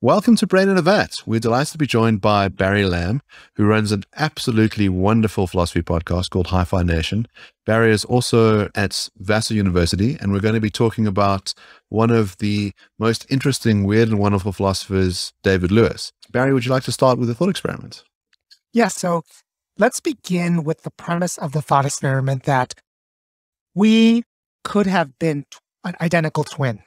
Welcome to Brain in a Vat. We're delighted to be joined by Barry Lam, who runs an absolutely wonderful philosophy podcast called Hi-Phi Nation. Barry is also at Vassar University, and we're going to be talking about one of the most interesting, weird, and wonderful philosophers, David Lewis. Barry, would you like to start with a thought experiment? Yeah, so let's begin with the premise of the thought experiment that we could have been an identical twin.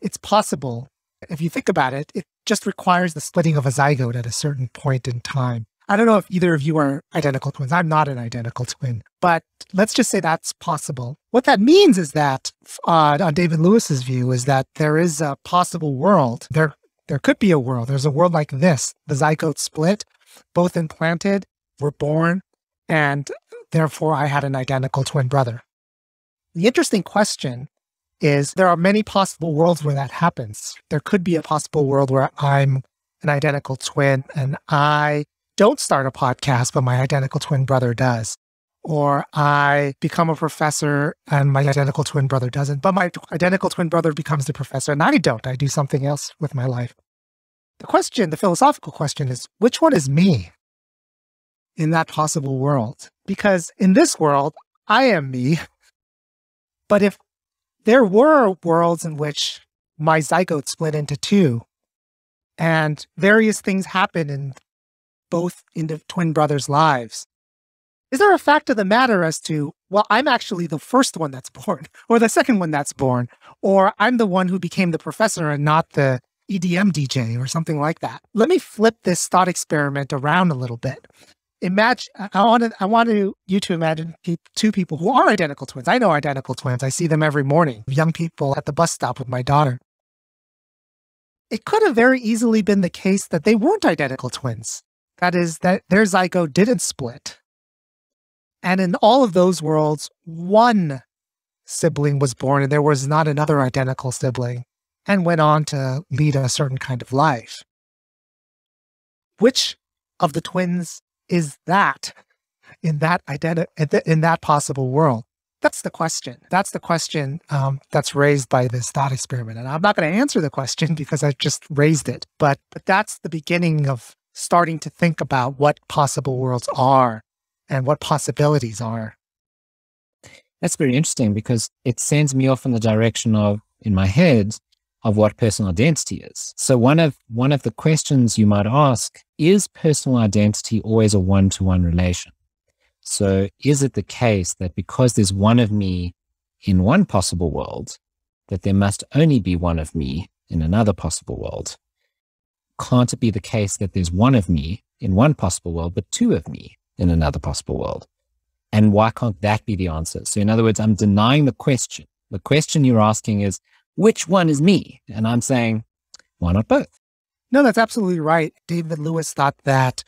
It's possible. If you think about it, it just requires the splitting of a zygote at a certain point in time. I don't know if either of you are identical twins. I'm not an identical twin, but let's just say that's possible. What that means is that, uh, on David Lewis's view, is that there is a possible world. There, there could be a world. There's a world like this: the zygote split, both implanted, were born, and therefore I had an identical twin brother. The interesting question is there are many possible worlds where that happens. There could be a possible world where I'm an identical twin and I don't start a podcast, but my identical twin brother does. Or I become a professor and my identical twin brother doesn't, but my identical twin brother becomes the professor and I don't. I do something else with my life. The question, the philosophical question is which one is me in that possible world? Because in this world, I am me. But if there were worlds in which my zygote split into two and various things happen in both in the twin brothers' lives. Is there a fact of the matter as to, well, I'm actually the first one that's born, or the second one that's born, or I'm the one who became the professor and not the EDM DJ, or something like that? Let me flip this thought experiment around a little bit imagine i want i want you to imagine two people who are identical twins. I know identical twins. I see them every morning. Young people at the bus stop with my daughter. It could have very easily been the case that they weren't identical twins. That is that their zygote didn't split. And in all of those worlds one sibling was born and there was not another identical sibling and went on to lead a certain kind of life. Which of the twins is that in that identity in that possible world? That's the question. That's the question um, that's raised by this thought experiment. And I'm not going to answer the question because I just raised it. But but that's the beginning of starting to think about what possible worlds are and what possibilities are. That's very interesting because it sends me off in the direction of, in my head, of what personal identity is. So one of one of the questions you might ask is personal identity always a one-to-one relation? So is it the case that because there's one of me in one possible world, that there must only be one of me in another possible world? Can't it be the case that there's one of me in one possible world, but two of me in another possible world? And why can't that be the answer? So in other words, I'm denying the question. The question you're asking is, which one is me? And I'm saying, why not both? No, that's absolutely right. David Lewis thought that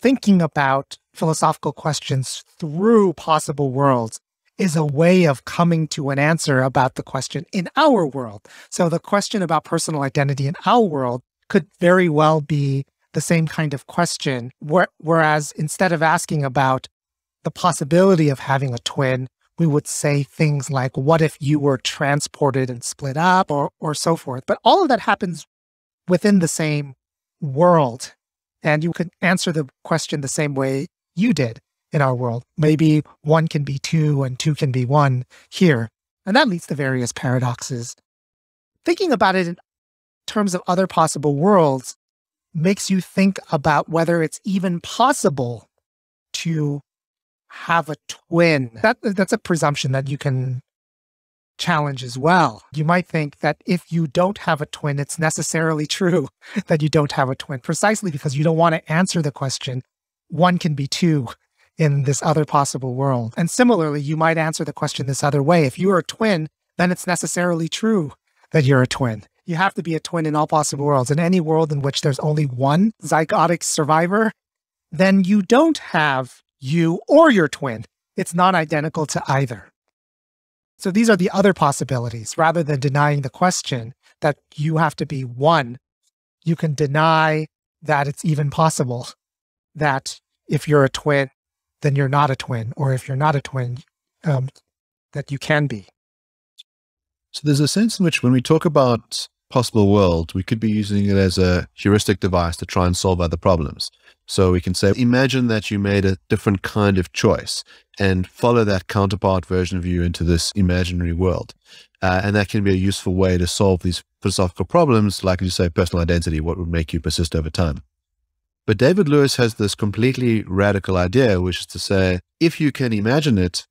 thinking about philosophical questions through possible worlds is a way of coming to an answer about the question in our world. So the question about personal identity in our world could very well be the same kind of question. Whereas instead of asking about the possibility of having a twin, we would say things like, what if you were transported and split up or, or so forth. But all of that happens within the same world. And you could answer the question the same way you did in our world. Maybe one can be two and two can be one here. And that leads to various paradoxes. Thinking about it in terms of other possible worlds makes you think about whether it's even possible to have a twin. That that's a presumption that you can challenge as well. You might think that if you don't have a twin, it's necessarily true that you don't have a twin, precisely because you don't want to answer the question, one can be two in this other possible world. And similarly, you might answer the question this other way. If you are a twin, then it's necessarily true that you're a twin. You have to be a twin in all possible worlds. In any world in which there's only one zygotic survivor, then you don't have you or your twin. It's not identical to either. So these are the other possibilities. Rather than denying the question that you have to be one, you can deny that it's even possible that if you're a twin, then you're not a twin, or if you're not a twin, um, that you can be. So there's a sense in which when we talk about possible world, we could be using it as a heuristic device to try and solve other problems. So we can say, imagine that you made a different kind of choice and follow that counterpart version of you into this imaginary world. Uh, and that can be a useful way to solve these philosophical problems, like you say, personal identity, what would make you persist over time. But David Lewis has this completely radical idea, which is to say, if you can imagine it,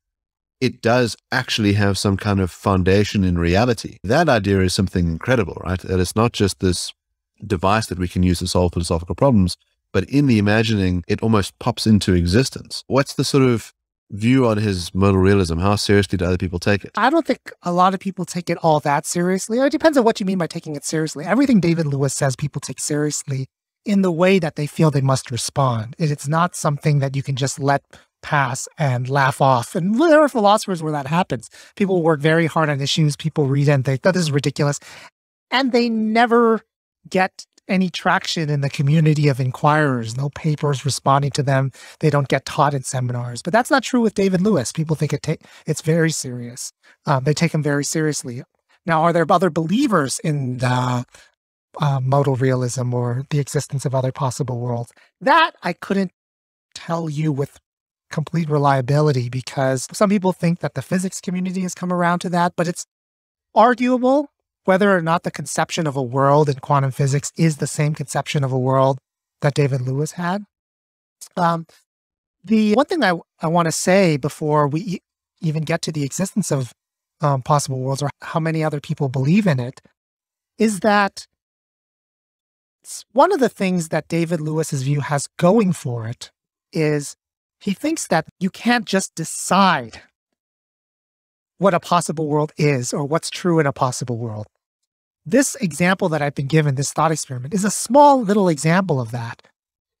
it does actually have some kind of foundation in reality. That idea is something incredible, right? That it's not just this device that we can use to solve philosophical problems, but in the imagining, it almost pops into existence. What's the sort of view on his modal realism? How seriously do other people take it? I don't think a lot of people take it all that seriously. It depends on what you mean by taking it seriously. Everything David Lewis says people take seriously in the way that they feel they must respond. It's not something that you can just let pass and laugh off. And there are philosophers where that happens. People work very hard on issues, people read and think, that this is ridiculous. And they never get any traction in the community of inquirers, no papers responding to them. They don't get taught in seminars. But that's not true with David Lewis. People think it it's very serious. Um, they take him very seriously. Now, are there other believers in the uh, modal realism or the existence of other possible worlds? That I couldn't tell you with complete reliability because some people think that the physics community has come around to that, but it's arguable whether or not the conception of a world in quantum physics is the same conception of a world that David Lewis had. Um, the one thing I, I want to say before we e- even get to the existence of um, possible worlds or how many other people believe in it is that one of the things that David Lewis's view has going for it is he thinks that you can't just decide what a possible world is or what's true in a possible world. This example that I've been given, this thought experiment, is a small little example of that.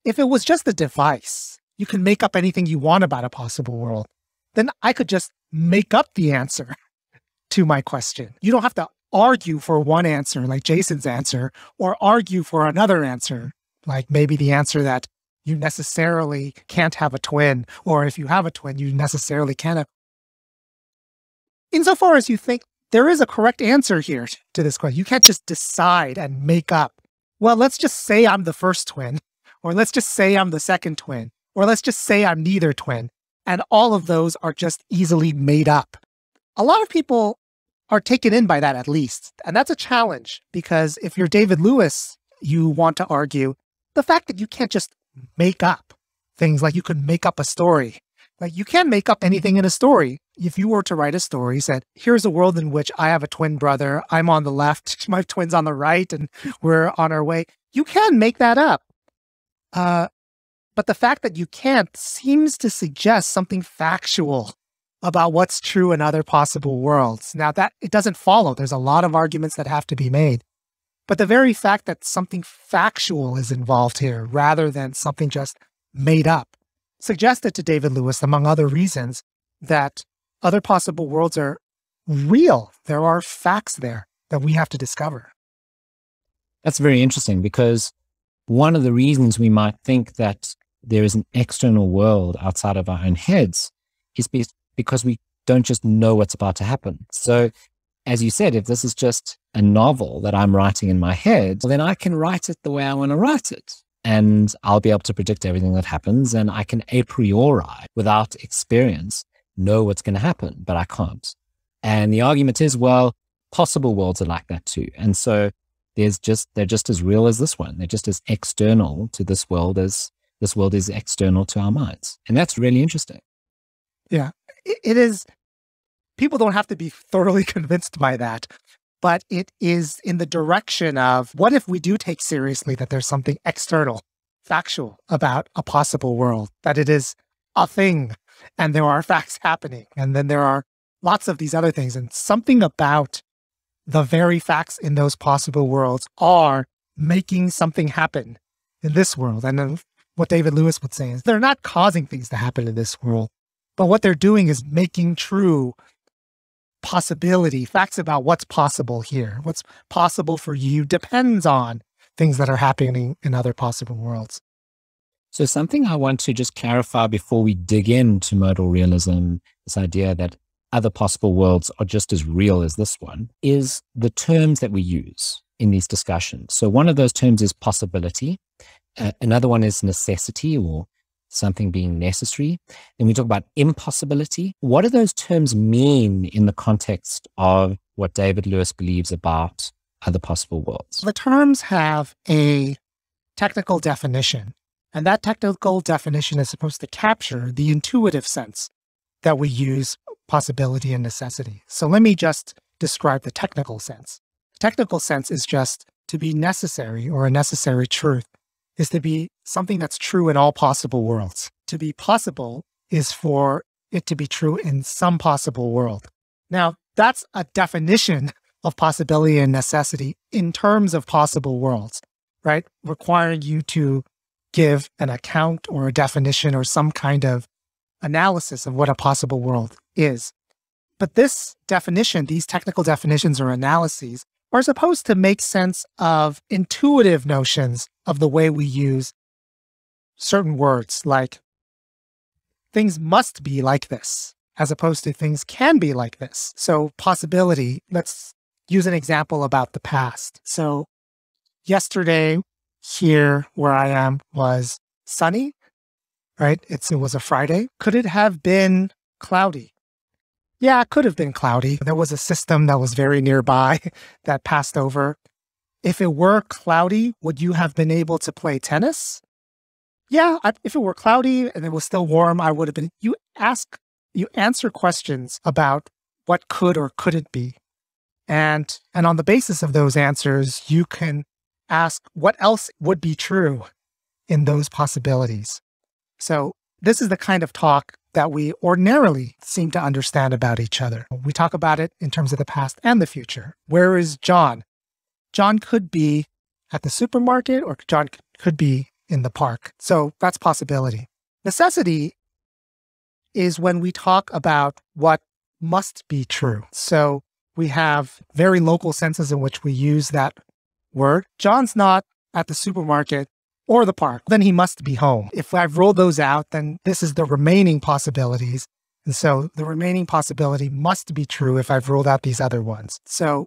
If it was just a device, you can make up anything you want about a possible world, then I could just make up the answer to my question. You don't have to argue for one answer, like Jason's answer, or argue for another answer, like maybe the answer that you necessarily can't have a twin, or if you have a twin, you necessarily can't have. Insofar as you think there is a correct answer here to this question. You can't just decide and make up, well, let's just say I'm the first twin, or let's just say I'm the second twin, or let's just say I'm neither twin. And all of those are just easily made up. A lot of people are taken in by that at least. And that's a challenge because if you're David Lewis, you want to argue the fact that you can't just make up things like you could make up a story like you can't make up anything in a story. If you were to write a story, said, here's a world in which I have a twin brother, I'm on the left, my twin's on the right, and we're on our way. You can make that up. Uh, but the fact that you can't seems to suggest something factual about what's true in other possible worlds. Now that it doesn't follow. There's a lot of arguments that have to be made. But the very fact that something factual is involved here rather than something just made up suggested to David Lewis, among other reasons, that other possible worlds are real. There are facts there that we have to discover. That's very interesting because one of the reasons we might think that there is an external world outside of our own heads is because we don't just know what's about to happen. So, as you said, if this is just a novel that I'm writing in my head, then I can write it the way I want to write it and I'll be able to predict everything that happens. And I can a priori, without experience, know what's going to happen, but I can't. And the argument is, well, possible worlds are like that too. And so there's just, they're just as real as this one. They're just as external to this world as this world is external to our minds. And that's really interesting. Yeah, it is. People don't have to be thoroughly convinced by that but it is in the direction of what if we do take seriously that there's something external, factual about a possible world, that it is a thing and there are facts happening. And then there are lots of these other things. And something about the very facts in those possible worlds are making something happen in this world. And what David Lewis would say is they're not causing things to happen in this world, but what they're doing is making true possibility, facts about what's possible here. What's possible for you depends on things that are happening in other possible worlds. So, something I want to just clarify before we dig into modal realism, this idea that other possible worlds are just as real as this one, is the terms that we use in these discussions. So one of those terms is possibility. Uh, another one is necessity or something being necessary. Then we talk about impossibility. What do those terms mean in the context of what David Lewis believes about other possible worlds? The terms have a technical definition, and that technical definition is supposed to capture the intuitive sense that we use possibility and necessity. So let me just describe the technical sense. The technical sense is just to be necessary or a necessary truth is to be something that's true in all possible worlds. To be possible is for it to be true in some possible world. Now, that's a definition of possibility and necessity in terms of possible worlds, right? Requiring you to give an account or a definition or some kind of analysis of what a possible world is. But this definition, these technical definitions or analyses, are supposed to make sense of intuitive notions of the way we use certain words like things must be like this, as opposed to things can be like this. So, possibility, let's use an example about the past. So, yesterday here where I am was sunny, right? It's, it was a Friday. Could it have been cloudy? Yeah, it could have been cloudy. There was a system that was very nearby that passed over. If it were cloudy, would you have been able to play tennis? Yeah, I, if it were cloudy and it was still warm, I would have been. You ask, you answer questions about what could or couldn't be. And, and on the basis of those answers, you can ask what else would be true in those possibilities. So this is the kind of talk that we ordinarily seem to understand about each other. We talk about it in terms of the past and the future. Where is John? John could be at the supermarket or John could be in the park. So that's possibility. Necessity is when we talk about what must be true. So we have very local senses in which we use that word. John's not at the supermarket or the park, then he must be home. If I've rolled those out, then this is the remaining possibilities. And so the remaining possibility must be true if I've ruled out these other ones. So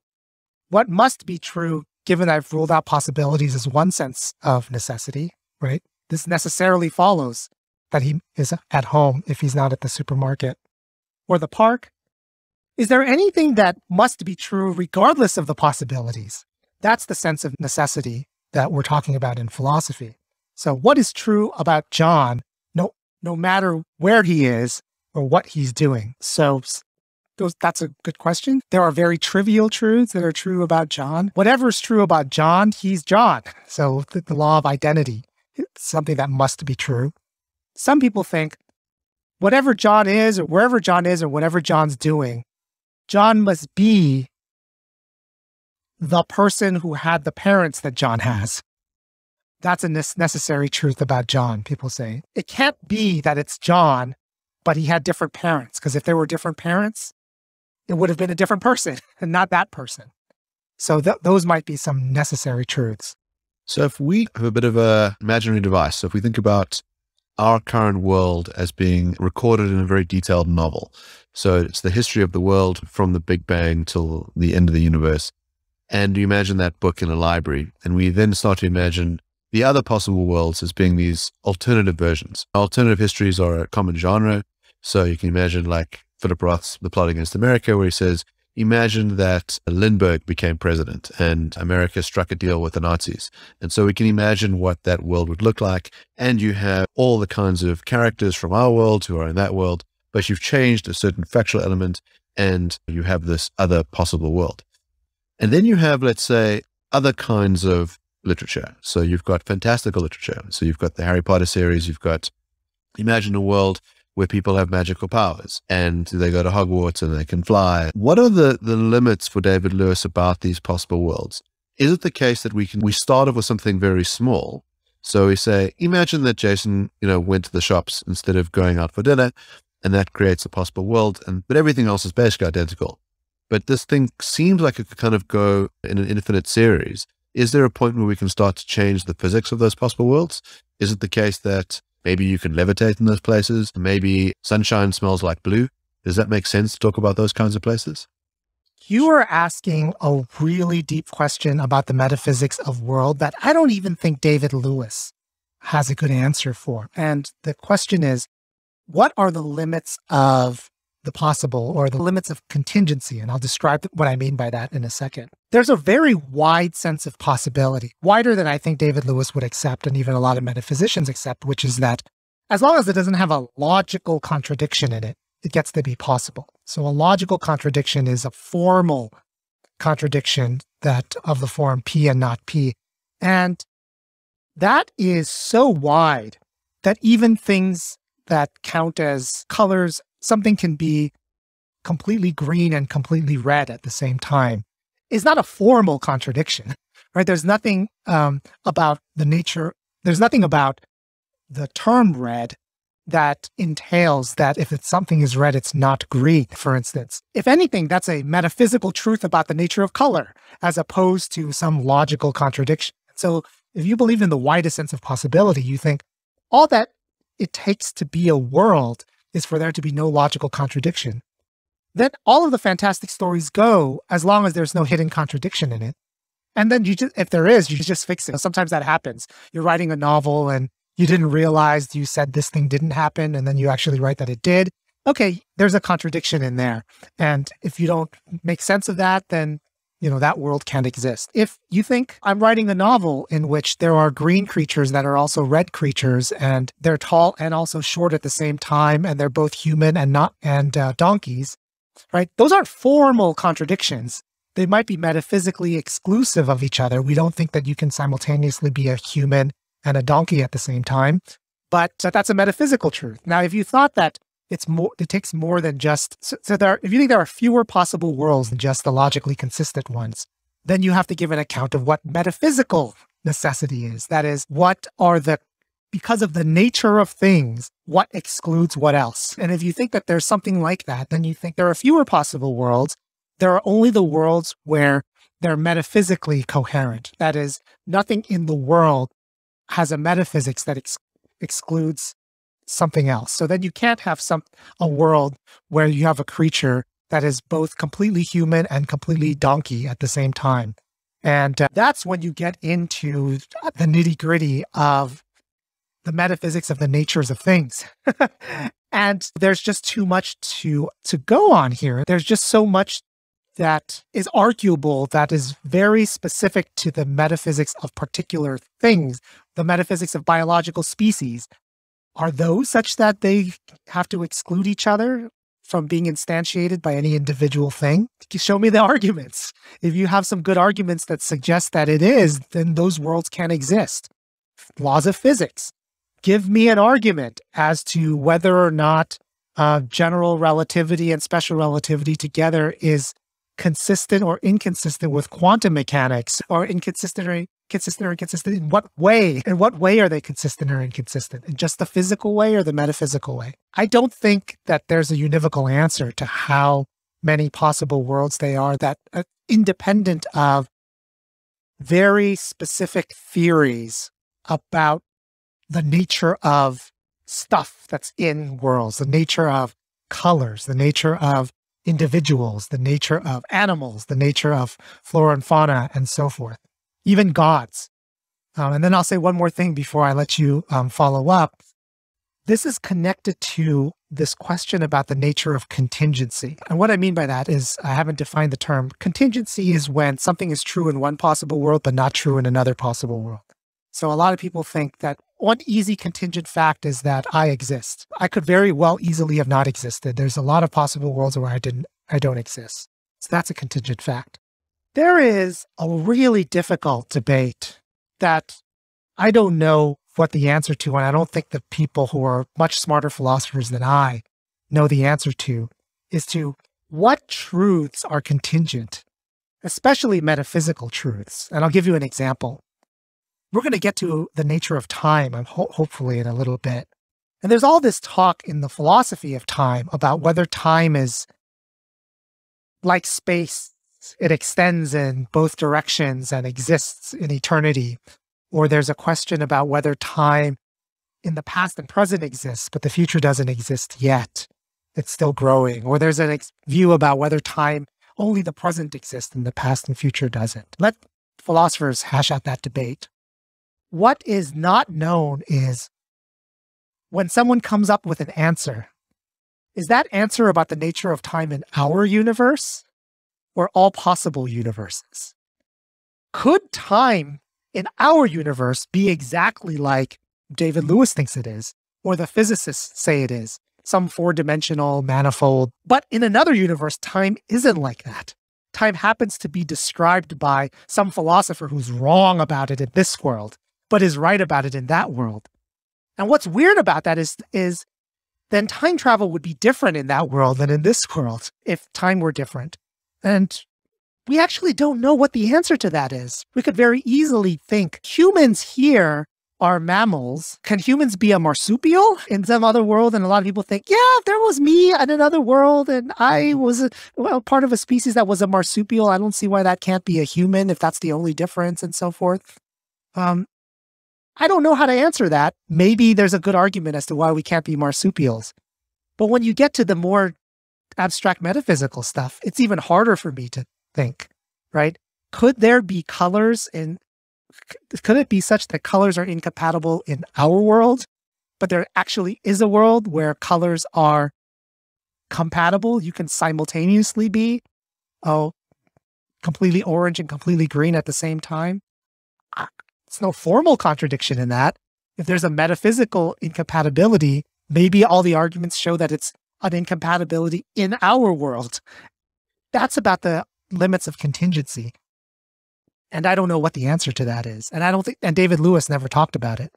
what must be true, given I've ruled out possibilities, is one sense of necessity, right? This necessarily follows that he is at home if he's not at the supermarket or the park. Is there anything that must be true regardless of the possibilities? That's the sense of necessity that we're talking about in philosophy. So what is true about John, no, no matter where he is or what he's doing? So those, that's a good question. There are very trivial truths that are true about John. Whatever's true about John, he's John. So the, the law of identity something that must be true. Some people think whatever John is or wherever John is or whatever John's doing, John must be the person who had the parents that John has. That's a necessary truth about John, people say. It can't be that it's John, but he had different parents, because if there were different parents, it would have been a different person and not that person. So th- those might be some necessary truths. So if we have a bit of a imaginary device, so if we think about our current world as being recorded in a very detailed novel. So it's the history of the world from the Big Bang till the end of the universe. And you imagine that book in a library. And we then start to imagine the other possible worlds as being these alternative versions. Alternative histories are a common genre. So you can imagine like Philip Roth's The Plot Against America, where he says, imagine that Lindbergh became president and America struck a deal with the Nazis. And so we can imagine what that world would look like. And you have all the kinds of characters from our world who are in that world, but you've changed a certain factual element and you have this other possible world. And then you have, let's say, other kinds of literature. So you've got fantastical literature. So you've got the Harry Potter series. You've got Imagine a World where people have magical powers and they go to Hogwarts and they can fly. What are the, the limits for David Lewis about these possible worlds? Is it the case that we can, we start off with something very small? So we say, imagine that Jason, you know, went to the shops instead of going out for dinner and that creates a possible world. And, but everything else is basically identical. But this thing seems like it could kind of go in an infinite series. Is there a point where we can start to change the physics of those possible worlds? Is it the case that maybe you can levitate in those places? Maybe sunshine smells like blue? Does that make sense to talk about those kinds of places? You are asking a really deep question about the metaphysics of world that I don't even think David Lewis has a good answer for. And the question is, what are the limits of the possible or the limits of contingency? And I'll describe what I mean by that in a second. There's a very wide sense of possibility, wider than I think David Lewis would accept and even a lot of metaphysicians accept, which is that as long as it doesn't have a logical contradiction in it, it gets to be possible. So a logical contradiction is a formal contradiction that of the form P and not P. And that is so wide that even things that count as colors, something can be completely green and completely red at the same time, is not a formal contradiction, right? There's nothing um, about the nature, there's nothing about the term red that entails that if it's something is red, it's not green, for instance. If anything, that's a metaphysical truth about the nature of color, as opposed to some logical contradiction. So if you believe in the widest sense of possibility, you think all that it takes to be a world is for there to be no logical contradiction. Then all of the fantastic stories go as long as there's no hidden contradiction in it. And then you just, if there is, you just fix it. Sometimes that happens. You're writing a novel and you didn't realize you said this thing didn't happen and then you actually write that it did. Okay, there's a contradiction in there. And if you don't make sense of that, then you know that world can't exist. If you think I'm writing a novel in which there are green creatures that are also red creatures and they're tall and also short at the same time and they're both human and not and uh, donkeys, right? Those aren't formal contradictions. They might be metaphysically exclusive of each other. We don't think that you can simultaneously be a human and a donkey at the same time. But that's a metaphysical truth. Now, if you thought that it's more, it takes more than just, so, so there, are, if you think there are fewer possible worlds than just the logically consistent ones, then you have to give an account of what metaphysical necessity is. That is, what are the, because of the nature of things, what excludes what else? And if you think that there's something like that, then you think there are fewer possible worlds. There are only the worlds where they're metaphysically coherent. That is, nothing in the world has a metaphysics that ex- excludes something else. So then you can't have some a world where you have a creature that is both completely human and completely donkey at the same time. And uh, that's when you get into the nitty gritty of the metaphysics of the natures of things. and there's just too much to to go on here. There's just so much that is arguable that is very specific to the metaphysics of particular things, the metaphysics of biological species. Are those such that they have to exclude each other from being instantiated by any individual thing? Show me the arguments. If you have some good arguments that suggest that it is, then those worlds can't exist. Laws of physics. Give me an argument as to whether or not uh, general relativity and special relativity together is consistent or inconsistent with quantum mechanics or inconsistent or consistent or inconsistent? In what way? In what way are they consistent or inconsistent? In just the physical way or the metaphysical way? I don't think that there's a univocal answer to how many possible worlds they are that are independent of very specific theories about the nature of stuff that's in worlds the nature of colors the nature of individuals, the nature of animals, the nature of flora and fauna, and so forth, even gods. Um, and then I'll say one more thing before I let you um, follow up. This is connected to this question about the nature of contingency. And what I mean by that is, I haven't defined the term. Contingency is when something is true in one possible world, but not true in another possible world. So a lot of people think that one easy contingent fact is that I exist. I could very well easily have not existed. There's a lot of possible worlds where I didn't I don't exist. So that's a contingent fact. There is a really difficult debate that I don't know what the answer to, and I don't think that people who are much smarter philosophers than I know the answer to, is to what truths are contingent, especially metaphysical truths. And I'll give you an example. We're going to get to the nature of time, ho- hopefully, in a little bit. And there's all this talk in the philosophy of time about whether time is like space, it extends in both directions and exists in eternity. Or there's a question about whether time in the past and present exists, but the future doesn't exist yet. It's still growing. Or there's a view about whether time only the present exists and the past and future doesn't. Let philosophers hash out that debate. What is not known is when someone comes up with an answer, is that answer about the nature of time in our universe or all possible universes? Could time in our universe be exactly like David Lewis thinks it is, or the physicists say it is, some four dimensional manifold? But in another universe, time isn't like that. Time happens to be described by some philosopher who's wrong about it in this world, but is right about it in that world. And what's weird about that is, is then time travel would be different in that world than in this world if time were different. And we actually don't know what the answer to that is. We could very easily think humans here are mammals. Can humans be a marsupial in some other world? And a lot of people think, yeah, there was me in another world and I was a, well part of a species that was a marsupial. I don't see why that can't be a human if that's the only difference and so forth. Um, I don't know how to answer that. Maybe there's a good argument as to why we can't be marsupials. But when you get to the more abstract metaphysical stuff, it's even harder for me to think, right? Could there be colors in, could it be such that colors are incompatible in our world, but there actually is a world where colors are compatible? You can simultaneously be, oh, completely orange and completely green at the same time. It's no formal contradiction in that. If there's a metaphysical incompatibility, maybe all the arguments show that it's an incompatibility in our world. That's about the limits of contingency. And I don't know what the answer to that is. And I don't think, and David Lewis never talked about it.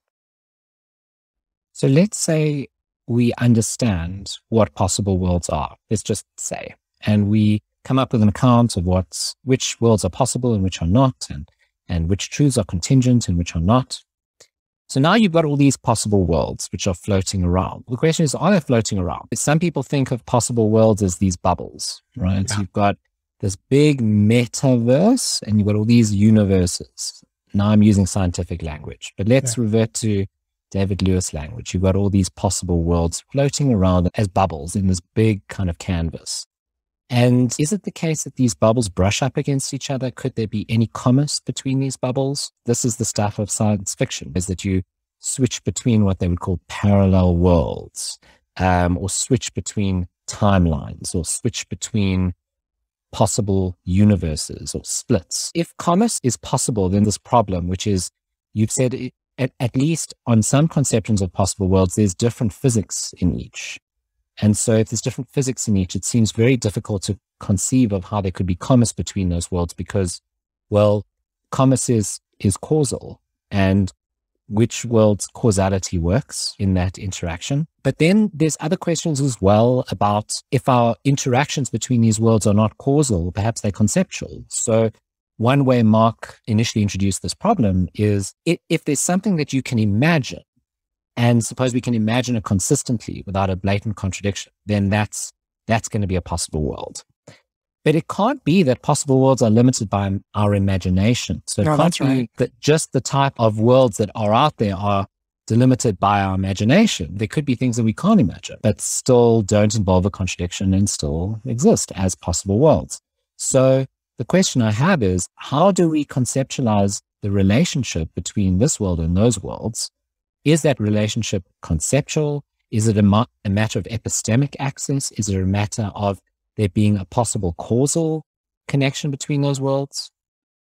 So let's say we understand what possible worlds are. Let's just say, and we come up with an account of what's, which worlds are possible and which are not, and and which truths are contingent and which are not. So now you've got all these possible worlds which are floating around. The question is, are they floating around? Some people think of possible worlds as these bubbles, right? Yeah. So you've got this big metaverse and you've got all these universes. Now I'm using scientific language, but let's yeah. revert to David Lewis language. You've got all these possible worlds floating around as bubbles in this big kind of canvas. And is it the case that these bubbles brush up against each other? Could there be any commerce between these bubbles? This is the stuff of science fiction, is that you switch between what they would call parallel worlds, um, or switch between timelines, or switch between possible universes or splits. If commerce is possible, then this problem, which is you've said it, at, at least on some conceptions of possible worlds, there's different physics in each. And so if there's different physics in each, it seems very difficult to conceive of how there could be commerce between those worlds because, well, commerce is, is causal and which world's causality works in that interaction. But then there's other questions as well about if our interactions between these worlds are not causal, perhaps they're conceptual. So one way Mark initially introduced this problem is if there's something that you can imagine and suppose we can imagine it consistently without a blatant contradiction, then that's that's going to be a possible world. But it can't be that possible worlds are limited by our imagination. So it no, can't be right. that just the type of worlds that are out there are delimited by our imagination. There could be things that we can't imagine, but still don't involve a contradiction and still exist as possible worlds. So the question I have is, how do we conceptualize the relationship between this world and those worlds is that relationship conceptual? Is it a, ma- a matter of epistemic access? Is it a matter of there being a possible causal connection between those worlds?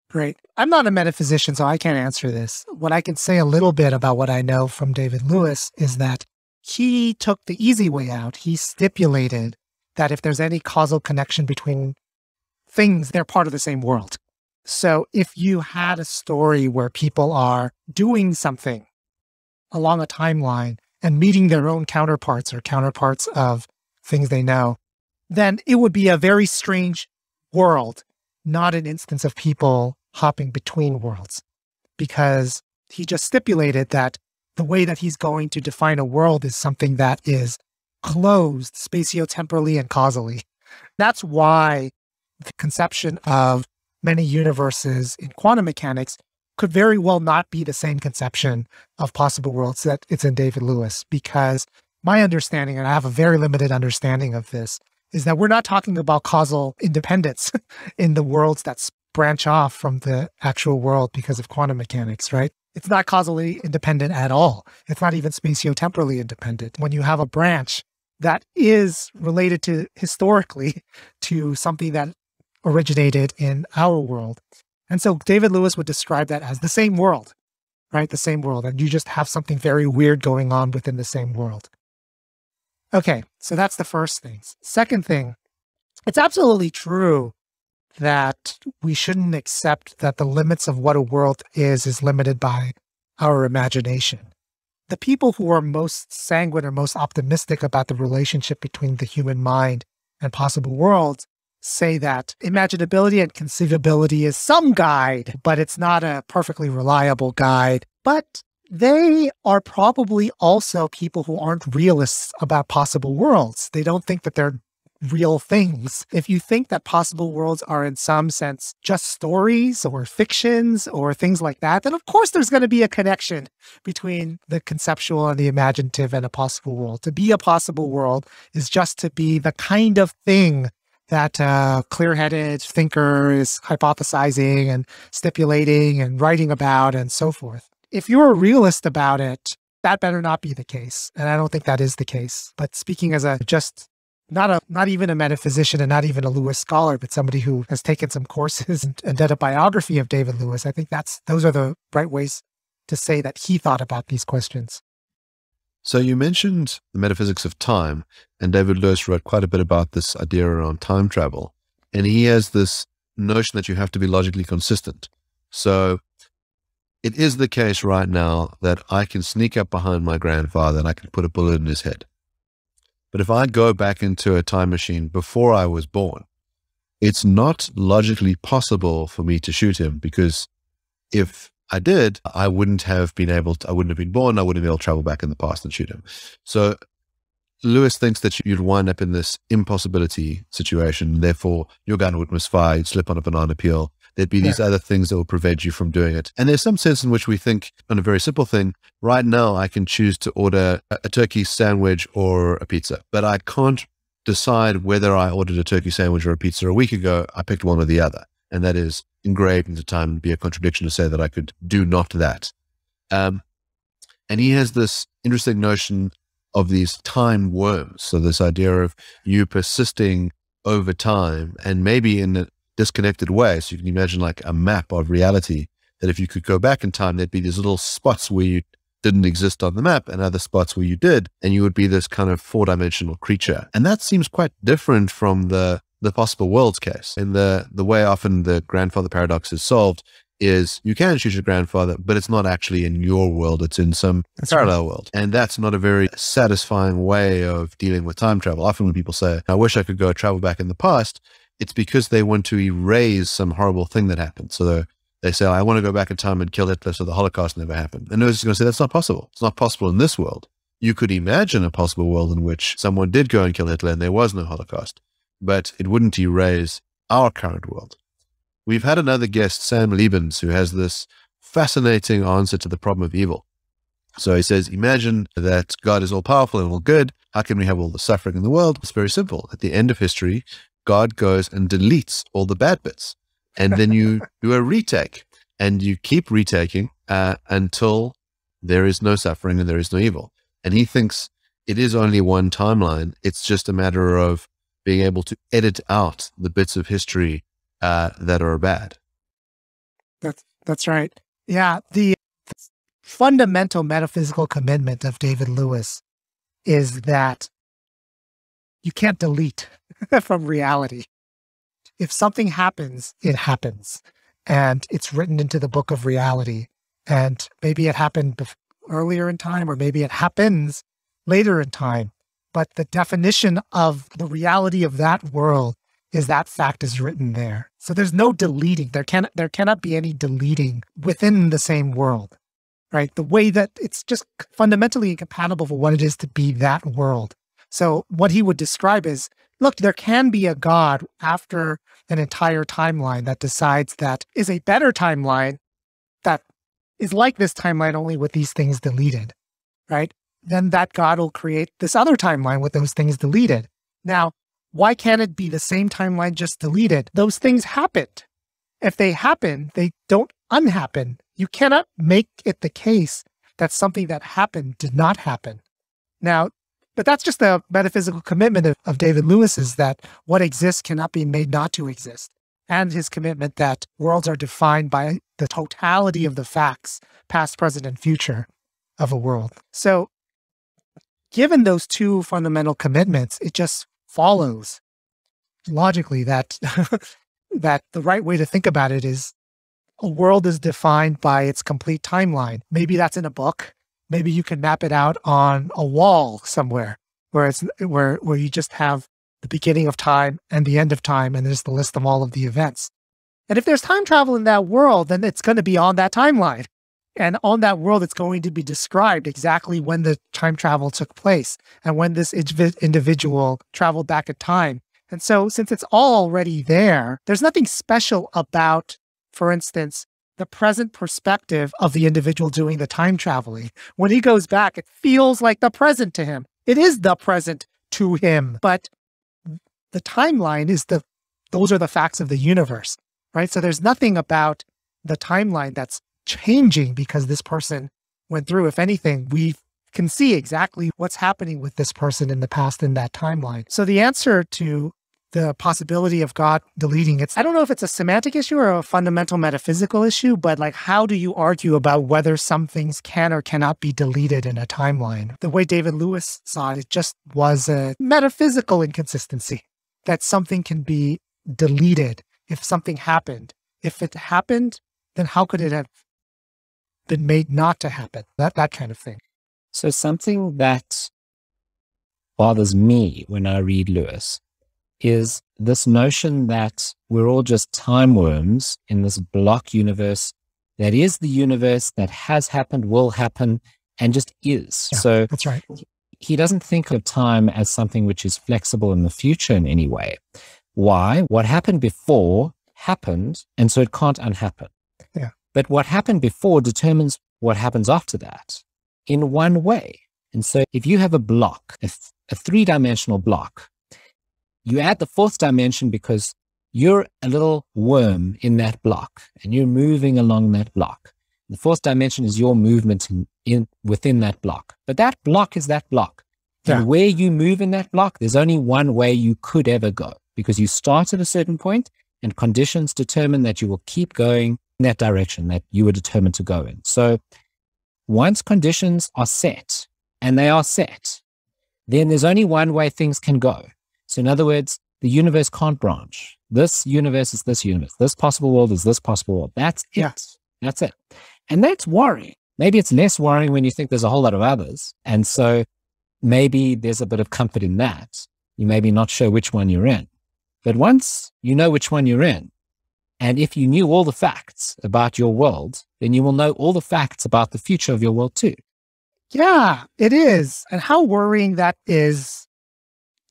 Great. I'm not a metaphysician, so I can't answer this. What I can say a little bit about what I know from David Lewis is that he took the easy way out. He stipulated that if there's any causal connection between things, they're part of the same world. So if you had a story where people are doing something along a timeline and meeting their own counterparts or counterparts of things they know, then it would be a very strange world, not an instance of people hopping between worlds. Because he just stipulated that the way that he's going to define a world is something that is closed spatiotemporally and causally. That's why the conception of many universes in quantum mechanics could very well not be the same conception of possible worlds that it's in David Lewis, because my understanding, and I have a very limited understanding of this, is that we're not talking about causal independence in the worlds that branch off from the actual world because of quantum mechanics, right? It's not causally independent at all. It's not even spatiotemporally independent. When you have a branch that is related to historically to something that originated in our world. And so David Lewis would describe that as the same world, right? The same world. And you just have something very weird going on within the same world. Okay, so that's the first thing. Second thing, it's absolutely true that we shouldn't accept that the limits of what a world is is limited by our imagination. The people who are most sanguine or most optimistic about the relationship between the human mind and possible worlds say that imaginability and conceivability is some guide, but it's not a perfectly reliable guide. But they are probably also people who aren't realists about possible worlds. They don't think that they're real things. If you think that possible worlds are in some sense just stories or fictions or things like that, then of course there's going to be a connection between the conceptual and the imaginative and a possible world. To be a possible world is just to be the kind of thing that a clear-headed thinker is hypothesizing and stipulating and writing about and so forth if you're a realist about it, that better not be the case. And I don't think that is the case. But speaking as a just not a not even a metaphysician and not even a Lewis scholar, but somebody who has taken some courses and, and did a biography of David Lewis, I think that's those are the right ways to say that he thought about these questions. So you mentioned the metaphysics of time, and David Lewis wrote quite a bit about this idea around time travel. And he has this notion that you have to be logically consistent. So it is the case right now that I can sneak up behind my grandfather and I can put a bullet in his head. But if I go back into a time machine before I was born, it's not logically possible for me to shoot him because if I did, I wouldn't have been able to, I wouldn't have been born. I wouldn't be able to travel back in the past and shoot him. So Lewis thinks that you'd wind up in this impossibility situation. Therefore, your gun would misfire, you'd slip on a banana peel, There'd be these yeah. other things that will prevent you from doing it. And there's some sense in which we think on a very simple thing. Right now, I can choose to order a turkey sandwich or a pizza, but I can't decide whether I ordered a turkey sandwich or a pizza a week ago. I picked one or the other. And that is engraved into time and be a contradiction to say that I could do not that. Um, and he has this interesting notion of these time worms. So this idea of you persisting over time and maybe in a disconnected way. So you can imagine like a map of reality that if you could go back in time, there'd be these little spots where you didn't exist on the map and other spots where you did, and you would be this kind of four dimensional creature. And that seems quite different from the the possible worlds case. In the the way often the grandfather paradox is solved is you can shoot your grandfather, but it's not actually in your world, it's in some that's parallel right. world. And that's not a very satisfying way of dealing with time travel. Often when people say, I wish I could go travel back in the past, it's because they want to erase some horrible thing that happened. So they say, I want to go back in time and kill Hitler so the Holocaust never happened. And Noah's going to say, that's not possible. It's not possible in this world. You could imagine a possible world in which someone did go and kill Hitler and there was no Holocaust, but it wouldn't erase our current world. We've had another guest, Sam Lebens, who has this fascinating answer to the problem of evil. So he says, imagine that God is all powerful and all good. How can we have all the suffering in the world? It's very simple. At the end of history, God goes and deletes all the bad bits. And then you do a retake and you keep retaking uh, until there is no suffering and there is no evil. And he thinks it is only one timeline. It's just a matter of being able to edit out the bits of history uh, that are bad. That's that's right. Yeah, the fundamental metaphysical commitment of David Lewis is that you can't delete from reality. If something happens, it happens. And it's written into the book of reality. And maybe it happened earlier in time, or maybe it happens later in time. But the definition of the reality of that world is that fact is written there. So there's no deleting. There can there cannot be any deleting within the same world. Right? The way that it's just fundamentally incompatible for what it is to be that world. So what he would describe is, look, there can be a God after an entire timeline that decides that is a better timeline that is like this timeline only with these things deleted, right? Then that God will create this other timeline with those things deleted. Now, why can't it be the same timeline just deleted? Those things happened. If they happen, they don't unhappen. You cannot make it the case that something that happened did not happen. Now, but that's just the metaphysical commitment of, of David Lewis's that what exists cannot be made not to exist, and his commitment that worlds are defined by the totality of the facts, past, present, and future of a world. So, given those two fundamental commitments, it just follows logically that that the right way to think about it is a world is defined by its complete timeline. Maybe that's in a book. Maybe you can map it out on a wall somewhere where it's where where you just have the beginning of time and the end of time and there's the list of all of the events. And if there's time travel in that world, then it's going to be on that timeline. And on that world, it's going to be described exactly when the time travel took place and when this individual traveled back in time. And so, since it's all already there, there's nothing special about for instance, the present perspective of the individual doing the time traveling. When he goes back, it feels like the present to him. It is the present to him, but the timeline is the, those are the facts of the universe, right? So there's nothing about the timeline that's changing because this person went through. If anything, we can see exactly what's happening with this person in the past in that timeline. So the answer to the possibility of God deleting it. I don't know if it's a semantic issue or a fundamental metaphysical issue, but like, how do you argue about whether some things can or cannot be deleted in a timeline? The way David Lewis saw it, it just was a metaphysical inconsistency that something can be deleted if something happened. If it happened, then how could it have been made not to happen? That, that kind of thing. So, something that bothers me when I read Lewis is this notion that we're all just time worms in this block universe that is the universe that has happened, will happen, and just is. Yeah, so that's right. He doesn't think of time as something which is flexible in the future in any way. Why? What happened before happened, and so it can't unhappen. But what happened before determines what happens after that in one way. And so if you have a block, a, th- a three dimensional block, you add the fourth dimension because you're a little worm in that block and you're moving along that block. The fourth dimension is your movement in, in within that block. But that block is that block. Yeah. And where you move in that block, there's only one way you could ever go because you start at a certain point and conditions determine that you will keep going in that direction that you were determined to go in. So once conditions are set and they are set, then there's only one way things can go. So, in other words, the universe can't branch. This universe is this universe. This possible world is this possible world. That's yeah. it. That's it. And that's worrying. Maybe it's less worrying when you think there's a whole lot of others. And so maybe there's a bit of comfort in that. You may be not sure which one you're in. But once you know which one you're in, and if you knew all the facts about your world, then you will know all the facts about the future of your world too. Yeah, it is. And how worrying that is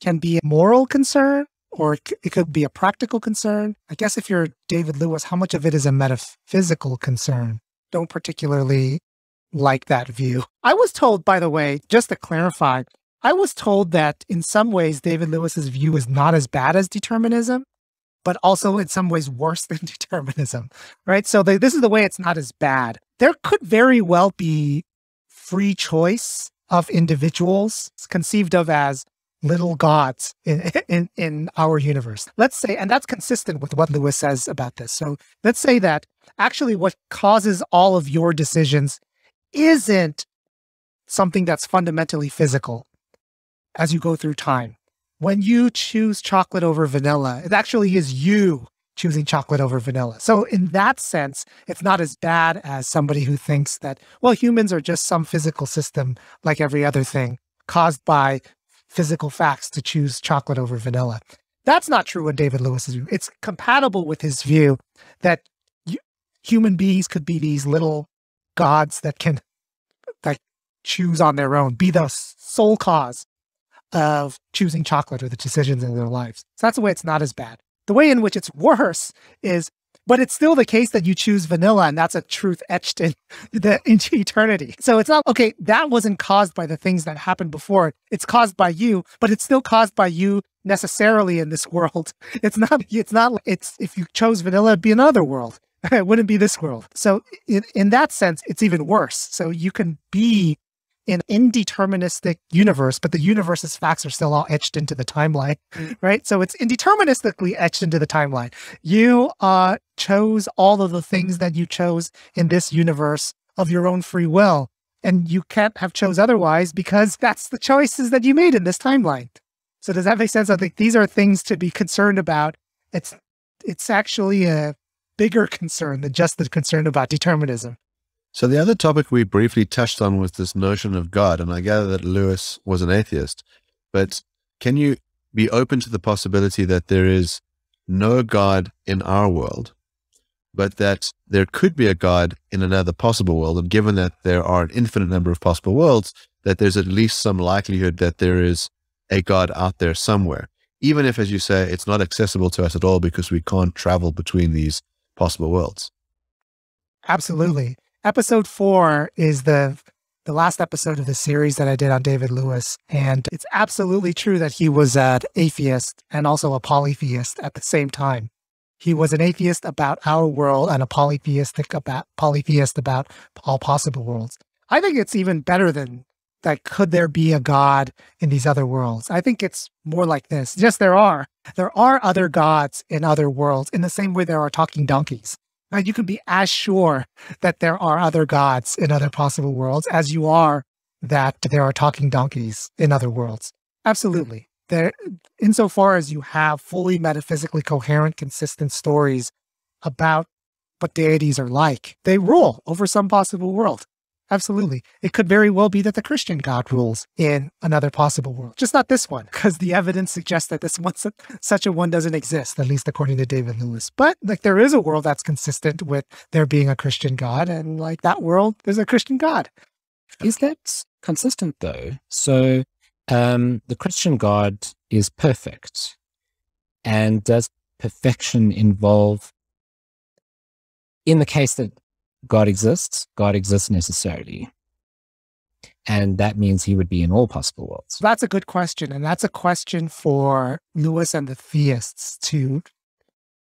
can be a moral concern or it could be a practical concern. I guess if you're David Lewis, how much of it is a metaphysical concern? Don't particularly like that view. I was told, by the way, just to clarify, I was told that in some ways David Lewis's view is not as bad as determinism, but also in some ways worse than determinism, right? So the, this is the way it's not as bad. There could very well be free choice of individuals conceived of as little gods in, in, in our universe. Let's say, and that's consistent with what Lewis says about this. So let's say that actually what causes all of your decisions isn't something that's fundamentally physical as you go through time. When you choose chocolate over vanilla, it actually is you choosing chocolate over vanilla. So, in that sense, it's not as bad as somebody who thinks that, well, humans are just some physical system like every other thing caused by physical facts to choose chocolate over vanilla. That's not true in David Lewis's view. It's compatible with his view that human beings could be these little gods that can that choose on their own, be the sole cause of choosing chocolate or the decisions in their lives. So that's the way it's not as bad. The way in which it's worse is But it's still the case that you choose vanilla and that's a truth etched in the into eternity. So it's not okay, that wasn't caused by the things that happened before. It's caused by you, but it's still caused by you necessarily in this world. It's not it's not it's if you chose vanilla, it'd be another world. it wouldn't be this world. So in, in that sense, it's even worse. So you can be an indeterministic universe, but the universe's facts are still all etched into the timeline, mm. right? So it's indeterministically etched into the timeline. You uh, chose all of the things that you chose in this universe of your own free will. And you can't have chose otherwise because that's the choices that you made in this timeline. So does that make sense? I think these are things to be concerned about. It's it's actually a bigger concern than just the concern about determinism. So the other topic we briefly touched on was this notion of God, and I gather that Lewis was an atheist. But can you be open to the possibility that there is no God in our world, but that there could be a God in another possible world? And given that there are an infinite number of possible worlds, that there's at least some likelihood that there is a God out there somewhere, even if, as you say, it's not accessible to us at all because we can't travel between these possible worlds. Absolutely episode four is the the last episode of the series that I did on David Lewis. And it's absolutely true that he was an atheist and also a polytheist at the same time. He was an atheist about our world and a polytheistic about polytheist about all possible worlds. I think it's even better than that could there be a God in these other worlds? I think it's more like this. Yes, there are. There are other gods in other worlds in the same way there are talking donkeys. Right? You can be as sure that there are other gods in other possible worlds as you are that there are talking donkeys in other worlds. Absolutely. There, insofar as you have fully metaphysically coherent, consistent stories about what deities are like, they rule over some possible world. Absolutely. It could very well be that the Christian God rules in another possible world, just not this one, because the evidence suggests that this one, such a one doesn't exist, at least according to David Lewis. But like there is a world that's consistent with there being a Christian God, and like that world, there's a Christian God. Is that consistent though? So um, the Christian God is perfect. And does perfection involve, in the case that God exists, God exists necessarily. And that means he would be in all possible worlds. That's a good question. And that's a question for Lewis and the theists to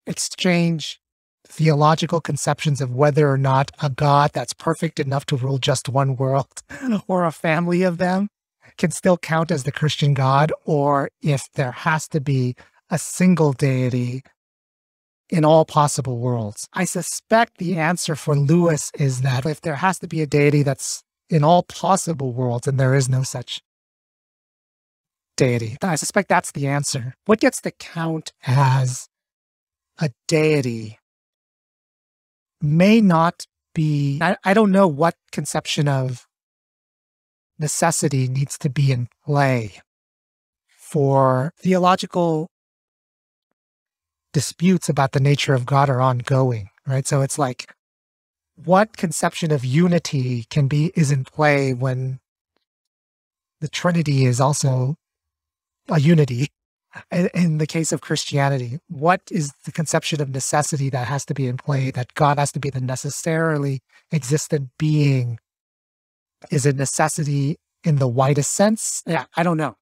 exchange theological conceptions of whether or not a God that's perfect enough to rule just one world or a family of them can still count as the Christian God, or if there has to be a single deity in all possible worlds. I suspect the answer for Lewis is that if there has to be a deity that's in all possible worlds and there is no such deity, I suspect that's the answer. What gets to count as a deity may not be, I, I don't know what conception of necessity needs to be in play for theological disputes about the nature of God are ongoing, right? So it's like, what conception of unity can be is in play when the Trinity is also a unity? In the case of Christianity, what is the conception of necessity that has to be in play? That God has to be the necessarily existent being? Is it necessity in the widest sense? Yeah, I don't know.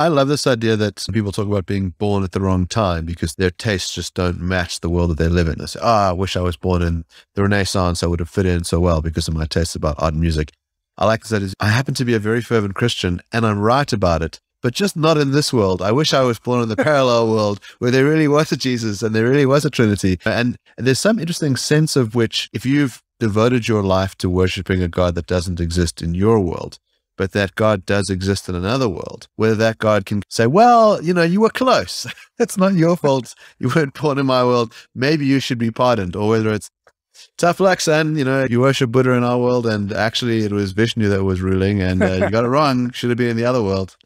I love this idea that people talk about being born at the wrong time because their tastes just don't match the world that they live in. They say, oh, I wish I was born in the Renaissance. I would have fit in so well because of my tastes about art and music. I like this idea. I happen to be a very fervent Christian and I'm right about it, but just not in this world. I wish I was born in the parallel world where there really was a Jesus and there really was a Trinity. And, and there's some interesting sense of which, if you've devoted your life to worshiping a God that doesn't exist in your world, but that God does exist in another world, whether that God can say, well, you know, you were close. it's not your fault. You weren't born in my world. Maybe you should be pardoned. Or whether it's tough luck, son. You know, you worship Buddha in our world, and actually it was Vishnu that was ruling, and uh, you got it wrong. Should have been in the other world.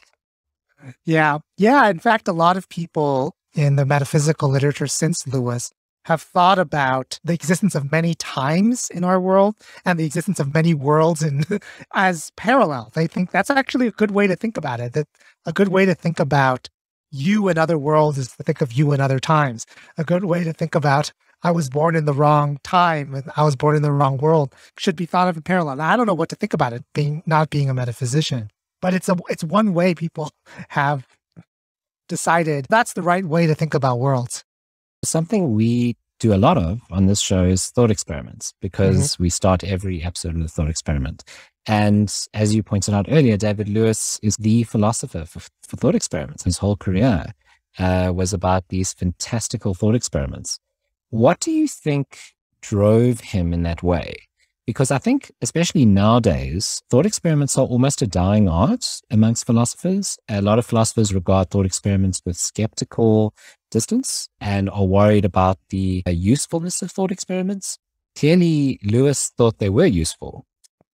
Yeah. Yeah. In fact, a lot of people in the metaphysical literature since Lewis have thought about the existence of many times in our world and the existence of many worlds in, as parallel. They think that's actually a good way to think about it. That a good way to think about you in other worlds is to think of you in other times. A good way to think about I was born in the wrong time and I was born in the wrong world should be thought of in parallel. I don't know what to think about it being not being a metaphysician, but it's a it's one way people have decided that's the right way to think about worlds. Something we do a lot of on this show is thought experiments because mm-hmm. we start every episode with a thought experiment. And as you pointed out earlier, David Lewis is the philosopher for, for thought experiments. His whole career uh, was about these fantastical thought experiments. What do you think drove him in that way? Because I think, especially nowadays, thought experiments are almost a dying art amongst philosophers. A lot of philosophers regard thought experiments with skeptical distance and are worried about the uh, usefulness of thought experiments. Clearly, Lewis thought they were useful.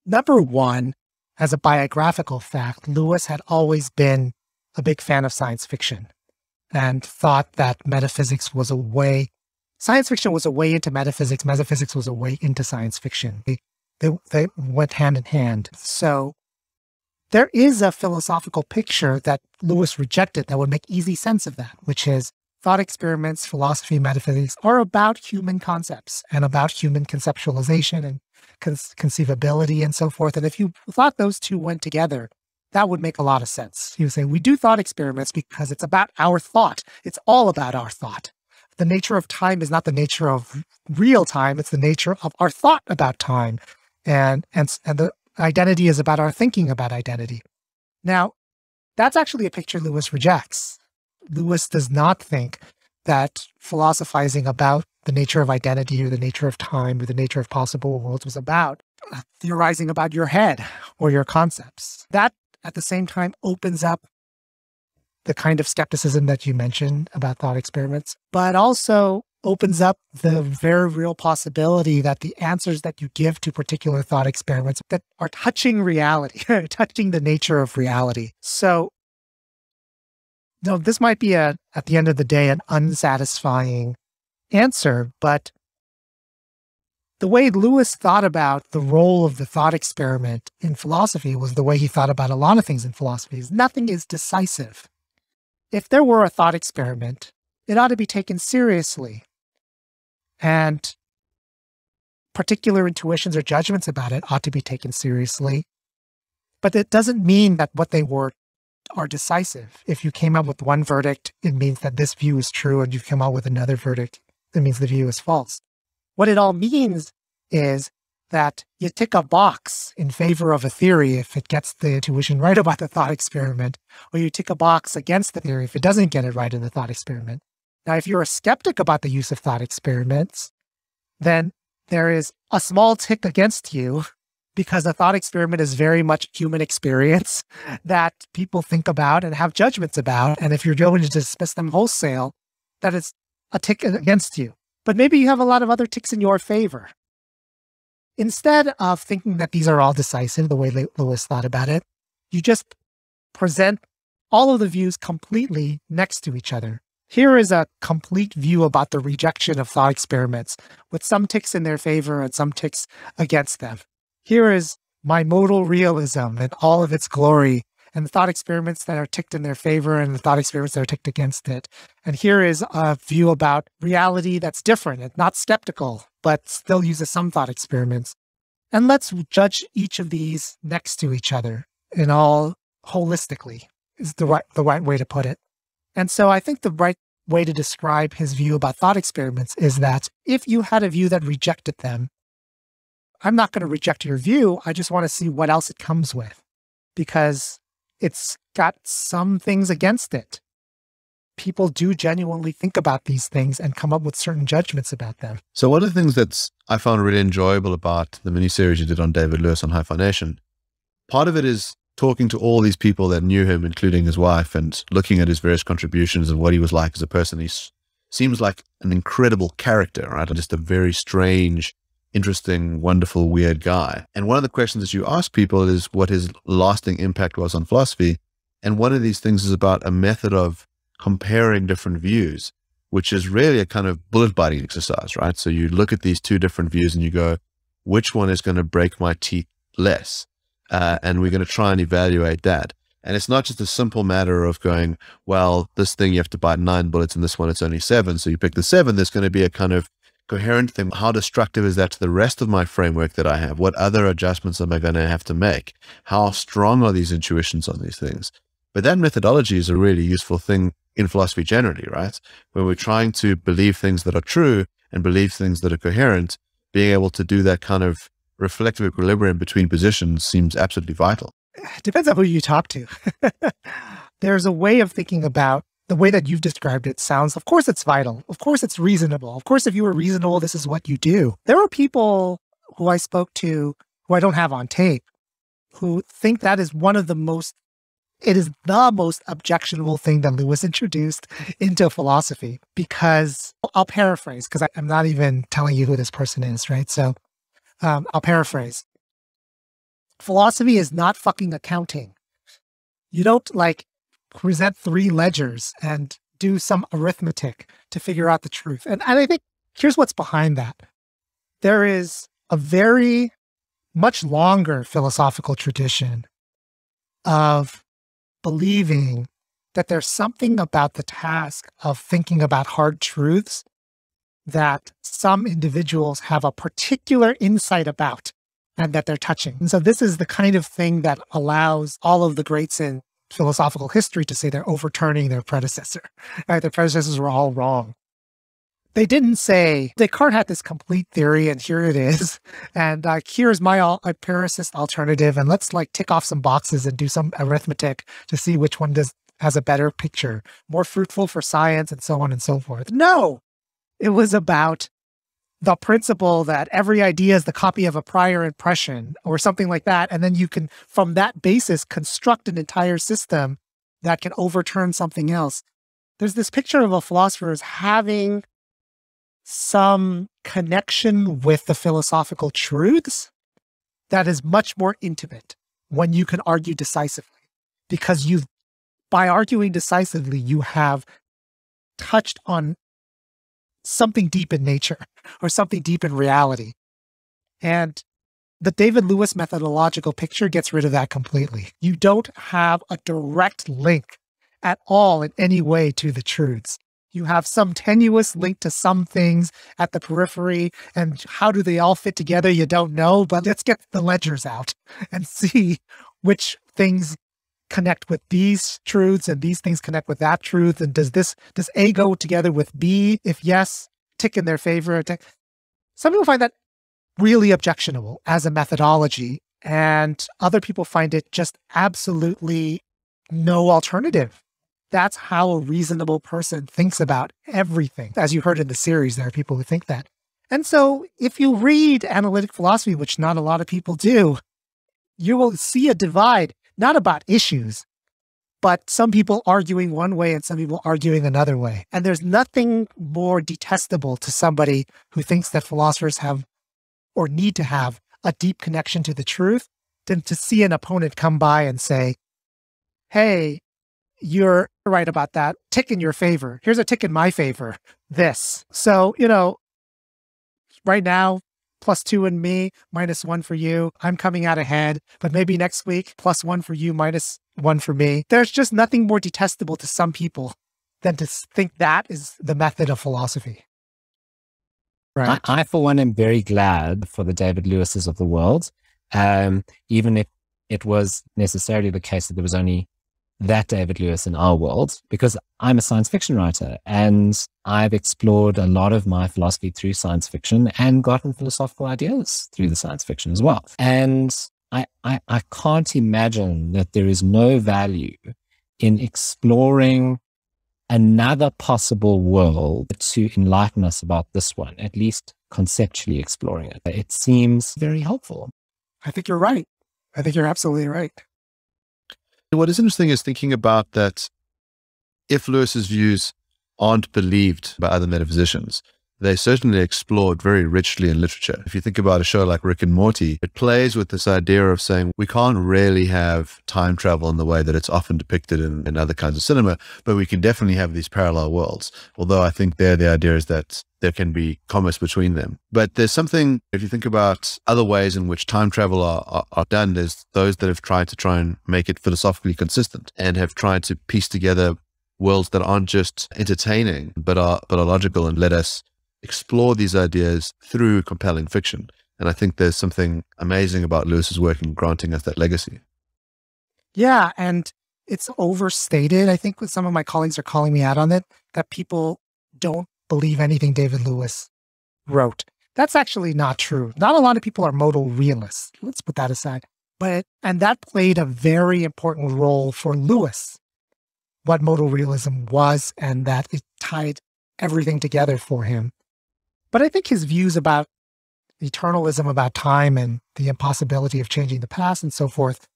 Number one, as a biographical fact, Lewis had always been a big fan of science fiction and thought that metaphysics was a way science fiction was a way into metaphysics. Metaphysics was a way into science fiction. They, they, they went hand in hand. So there is a philosophical picture that Lewis rejected that would make easy sense of that, which is thought experiments, philosophy, metaphysics are about human concepts and about human conceptualization and con- conceivability and so forth. And if you thought those two went together, that would make a lot of sense. He would say, we do thought experiments because it's about our thought. It's all about our thought the nature of time is not the nature of real time it's the nature of our thought about time. And and and the identity is about our thinking about identity. Now that's actually a picture lewis rejects. Lewis does not think that philosophizing about the nature of identity or the nature of time or the nature of possible worlds was about theorizing about your head or your concepts. That at the same time opens up the kind of skepticism that you mentioned about thought experiments, but also opens up the very real possibility that the answers that you give to particular thought experiments that are touching reality, touching the nature of reality. So, no, this might be a at the end of the day an unsatisfying answer, but the way Lewis thought about the role of the thought experiment in philosophy was the way he thought about a lot of things in philosophy. Is Nothing is decisive if there were a thought experiment, it ought to be taken seriously. And particular intuitions or judgments about it ought to be taken seriously. But it doesn't mean that what they were are decisive. If you came up with one verdict, it means that this view is true, and you've come out with another verdict, it means the view is false. What it all means is that you tick a box in favor of a theory if it gets the intuition right about the thought experiment, or you tick a box against the theory if it doesn't get it right in the thought experiment. Now, if you're a skeptic about the use of thought experiments, then there is a small tick against you because a thought experiment is very much human experience that people think about and have judgments about. And if you're going to dismiss them wholesale, that is a tick against you. But maybe you have a lot of other ticks in your favor. Instead of thinking that these are all decisive, the way Lewis thought about it, you just present all of the views completely next to each other. Here is a complete view about the rejection of thought experiments, with some ticks in their favor and some ticks against them. Here is my modal realism in all of its glory, and the thought experiments that are ticked in their favor and the thought experiments that are ticked against it. And here is a view about reality that's different and not skeptical, but still uses some thought experiments. And let's judge each of these next to each other in all holistically is the right the right way to put it. And so I think the right way to describe his view about thought experiments is that if you had a view that rejected them, I'm not going to reject your view. I just want to see what else it comes with because it's got some things against it people do genuinely think about these things and come up with certain judgments about them. So one of the things that's I found really enjoyable about the miniseries you did on David Lewis on Hi-Phi part of it is talking to all these people that knew him, including his wife, and looking at his various contributions and what he was like as a person. He seems like an incredible character, right? Just a very strange, interesting, wonderful, weird guy. And one of the questions that you ask people is what his lasting impact was on philosophy. And one of these things is about a method of comparing different views, which is really a kind of bullet biting exercise, right? So you look at these two different views and you go, which one is going to break my teeth less? Uh, and we're going to try and evaluate that. And it's not just a simple matter of going, well, this thing you have to bite nine bullets and this one it's only seven. So you pick the seven. There's going to be a kind of coherent, thing. how destructive is that to the rest of my framework that I have? What other adjustments am I going to have to make? How strong are these intuitions on these things? But that methodology is a really useful thing in philosophy generally, right? When we're trying to believe things that are true and believe things that are coherent, being able to do that kind of reflective equilibrium between positions seems absolutely vital. Depends on who you talk to. There's a way of thinking about the way that you've described it sounds, of course, it's vital. Of course, it's reasonable. Of course, if you were reasonable, this is what you do. There are people who I spoke to who I don't have on tape who think that is one of the most, it is the most objectionable thing that Lewis introduced into philosophy because I'll paraphrase because I'm not even telling you who this person is, right? So um, I'll paraphrase. Philosophy is not fucking accounting. You don't like present three ledgers and do some arithmetic to figure out the truth. And, and I think here's what's behind that. There is a very much longer philosophical tradition of believing that there's something about the task of thinking about hard truths that some individuals have a particular insight about and that they're touching. And so this is the kind of thing that allows all of the greats in philosophical history to say they're overturning their predecessor. Right? Their predecessors were all wrong. They didn't say Descartes had this complete theory and here it is. And uh, here's my empiricist alternative. And let's like tick off some boxes and do some arithmetic to see which one does has a better picture, more fruitful for science and so on and so forth. No, it was about the principle that every idea is the copy of a prior impression or something like that. And then you can, from that basis, construct an entire system that can overturn something else. There's this picture of a philosopher as having some connection with the philosophical truths that is much more intimate when you can argue decisively. Because you've, by arguing decisively, you have touched on something deep in nature or something deep in reality. And the David Lewis methodological picture gets rid of that completely. You don't have a direct link at all in any way to the truths. You have some tenuous link to some things at the periphery, and how do they all fit together? You don't know, but let's get the ledgers out and see which things connect with these truths and these things connect with that truth and does this does a go together with b? If yes tick in their favor. Some people find that really objectionable as a methodology and other people find it just absolutely no alternative that's how a reasonable person thinks about everything as you heard in the series there are people who think that and so if you read analytic philosophy which not a lot of people do you will see a divide not about issues, but some people arguing one way and some people arguing another way. And there's nothing more detestable to somebody who thinks that philosophers have or need to have a deep connection to the truth than to see an opponent come by and say, Hey, you're right about that. Tick in your favor. Here's a tick in my favor. This. So, you know, right now, plus two in me, minus one for you. I'm coming out ahead, but maybe next week, plus one for you, minus one for me. There's just nothing more detestable to some people than to think that is the method of philosophy. Right. I, I for one, am very glad for the David Lewises of the world, um, even if it was necessarily the case that there was only that David Lewis in our world because I'm a science fiction writer and I've explored a lot of my philosophy through science fiction and gotten philosophical ideas through the science fiction as well. And I, I, I can't imagine that there is no value in exploring another possible world to enlighten us about this one, at least conceptually exploring it. It seems very helpful. I think you're right. I think you're absolutely right. What is interesting is thinking about that if Lewis's views aren't believed by other metaphysicians, they certainly explored very richly in literature. If you think about a show like Rick and Morty, it plays with this idea of saying we can't really have time travel in the way that it's often depicted in, in other kinds of cinema, but we can definitely have these parallel worlds. Although I think there the idea is that there can be commerce between them. But there's something, if you think about other ways in which time travel are, are, are, done, there's those that have tried to try and make it philosophically consistent and have tried to piece together worlds that aren't just entertaining, but are, but are logical and let us explore these ideas through compelling fiction. And I think there's something amazing about Lewis's work in granting us that legacy. Yeah. And it's overstated. I think some of my colleagues are calling me out on it that people don't believe anything David Lewis wrote. That's actually not true. Not a lot of people are modal realists. Let's put that aside. But, and that played a very important role for Lewis, what modal realism was, and that it tied everything together for him. But I think his views about eternalism, about time and the impossibility of changing the past and so forth,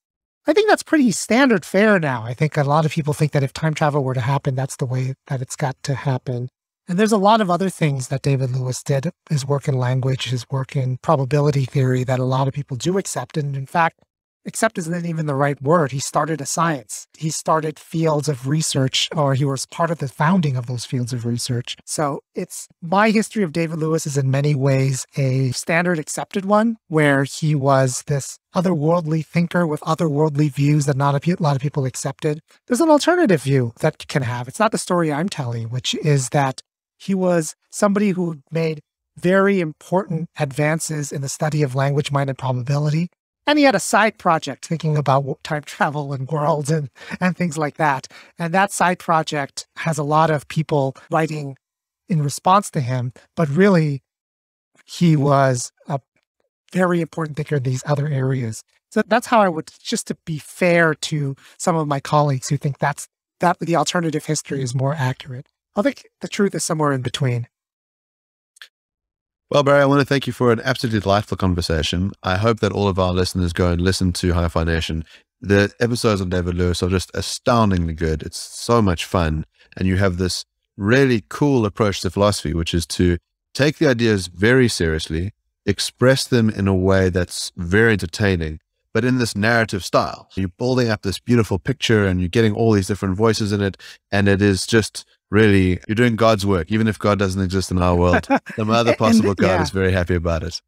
I think that's pretty standard fare now. I think a lot of people think that if time travel were to happen, that's the way that it's got to happen. And there's a lot of other things that David Lewis did, his work in language, his work in probability theory that a lot of people do accept. And in fact, accept isn't even the right word. He started a science. He started fields of research, or he was part of the founding of those fields of research. So it's my history of David Lewis is in many ways a standard accepted one, where he was this otherworldly thinker with otherworldly views that not a lot of people accepted. There's an alternative view that can have. It's not the story I'm telling, which is that he was somebody who made very important advances in the study of language, mind, and probability. And he had a side project thinking about time travel and worlds and, and things like that. And that side project has a lot of people writing in response to him, but really, he was a very important thinker in these other areas. So that's how I would, just to be fair to some of my colleagues who think that's that the alternative history is more accurate. I think the truth is somewhere in between. Well, Barry, I want to thank you for an absolutely delightful conversation. I hope that all of our listeners go and listen to Hi-Phi Nation. The episodes on David Lewis are just astoundingly good. It's so much fun. And you have this really cool approach to philosophy, which is to take the ideas very seriously, express them in a way that's very entertaining, but in this narrative style. You're building up this beautiful picture and you're getting all these different voices in it. And it is just really, you're doing God's work, even if God doesn't exist in our world. Some other possible God yeah. is very happy about it.